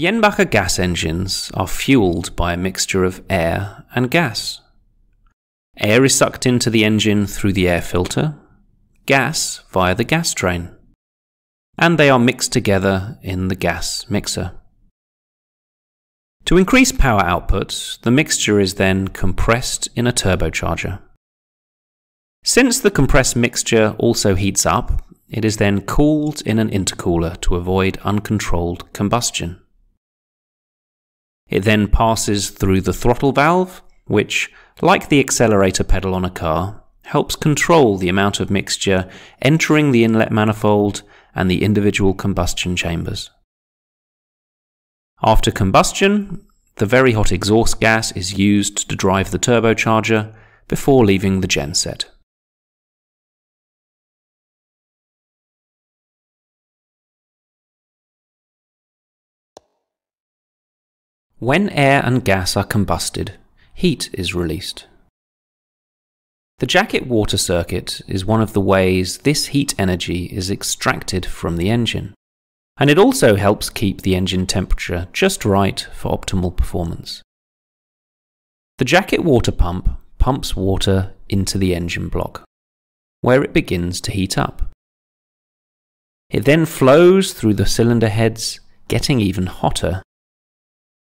Jenbacher gas engines are fueled by a mixture of air and gas. Air is sucked into the engine through the air filter, gas via the gas train, and they are mixed together in the gas mixer. To increase power output, the mixture is then compressed in a turbocharger. Since the compressed mixture also heats up, it is then cooled in an intercooler to avoid uncontrolled combustion. It then passes through the throttle valve, which, like the accelerator pedal on a car, helps control the amount of mixture entering the inlet manifold and the individual combustion chambers. After combustion, the very hot exhaust gas is used to drive the turbocharger before leaving the genset. When air and gas are combusted, heat is released. The jacket water circuit is one of the ways this heat energy is extracted from the engine, and it also helps keep the engine temperature just right for optimal performance. The jacket water pump pumps water into the engine block, where it begins to heat up. It then flows through the cylinder heads, getting even hotter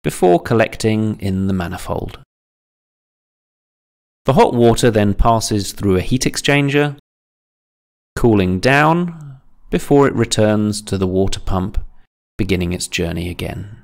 before collecting in the manifold. The hot water then passes through a heat exchanger, cooling down before it returns to the water pump, beginning its journey again.